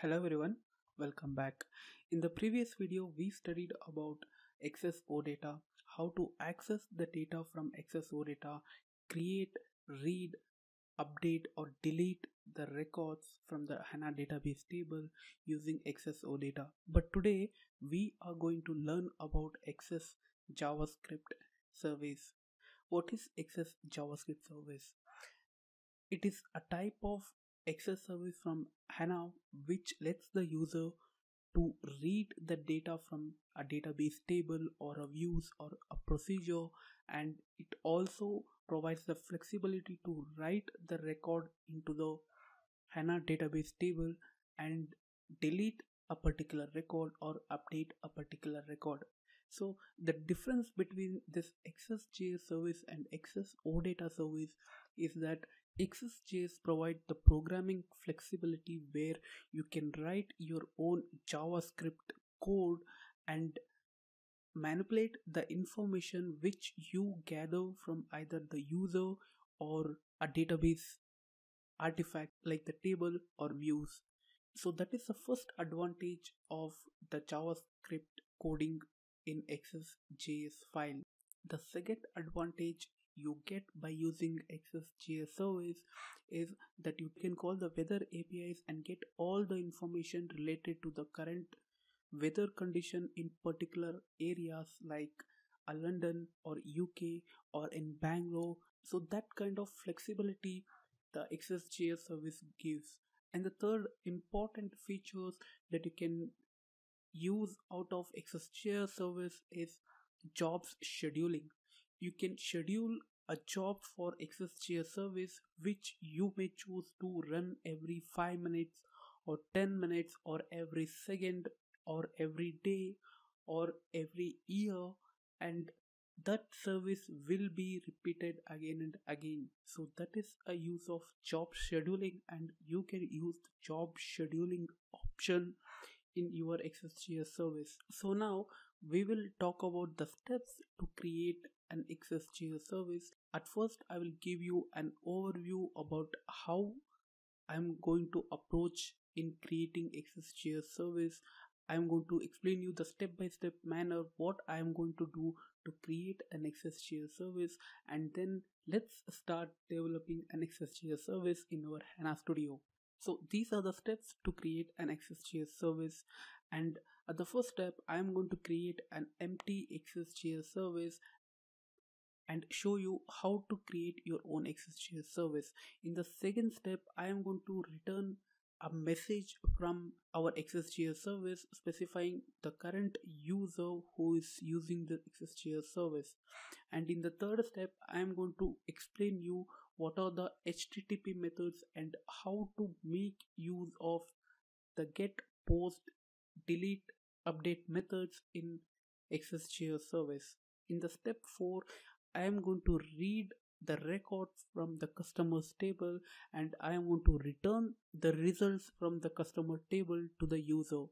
Hello everyone, welcome back. In the previous video, we studied about XS OData, how to access the data from XS OData, create, read, update or delete the records from the HANA database table using XS OData. But today, we are going to learn about XS JavaScript service. What is XS JavaScript service? It is a type of XS service from HANA which lets the user to read the data from a database table or a views or a procedure and it also provides the flexibility to write the record into the HANA database table and delete a particular record or update a particular record. So the difference between this XSJS service and XS OData service is that XSJS provide the programming flexibility where you can write your own JavaScript code and manipulate the information which you gather from either the user or a database artifact like the table or views. So that is the first advantage of the JavaScript coding in XSJS file. The second advantage you get by using XSJS service is that you can call the weather APIs and get all the information related to the current weather condition in particular areas like a London or UK or in Bangalore. So that kind of flexibility the XSJS service gives. And the third important features that you can use out of XSJS service is jobs scheduling. You can schedule a job for XSJS service which you may choose to run every 5 minutes or 10 minutes or every second or every day or every year and that service will be repeated again and again. So that is a use of job scheduling and you can use the job scheduling option in your XSJS service so now we will talk about the steps to create an XSJS service. At first, I will give you an overview about how I'm going to approach in creating XSJS service. I'm going to explain you the step-by-step -step manner what I am going to do to create an XSJS service and then let's start developing an XSJS service in our HANA Studio. So these are the steps to create an XSJS service and at the first step I am going to create an empty XSJS service and show you how to create your own XSJS service. In the second step, I am going to return a message from our XSJS service specifying the current user who is using the Access.js service. And in the third step, I am going to explain you what are the HTTP methods and how to make use of the get, post, delete, update methods in XSJS service. In the step 4, I am going to read the record from the customers table and I am going to return the results from the customer table to the user.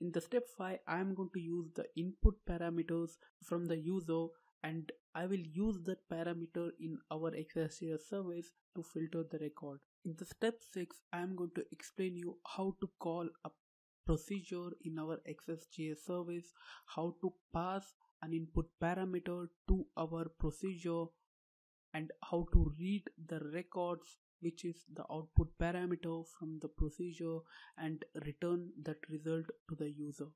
In the step 5, I am going to use the input parameters from the user and I will use that parameter in our XSJS service to filter the record. In the step 6, I am going to explain you how to call a procedure in our XSJS service, how to pass an input parameter to our procedure and how to read the records which is the output parameter from the procedure and return that result to the user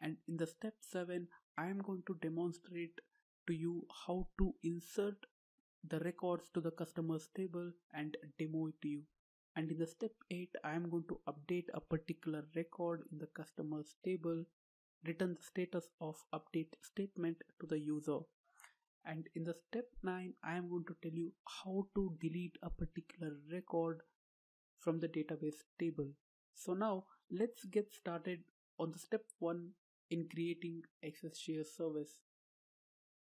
and in the step 7 i am going to demonstrate to you how to insert the records to the customers table and demo it to you and in the step 8 i am going to update a particular record in the customers table return the status of update statement to the user and in the step 9 I am going to tell you how to delete a particular record from the database table. So now let's get started on the step 1 in creating XSJS service.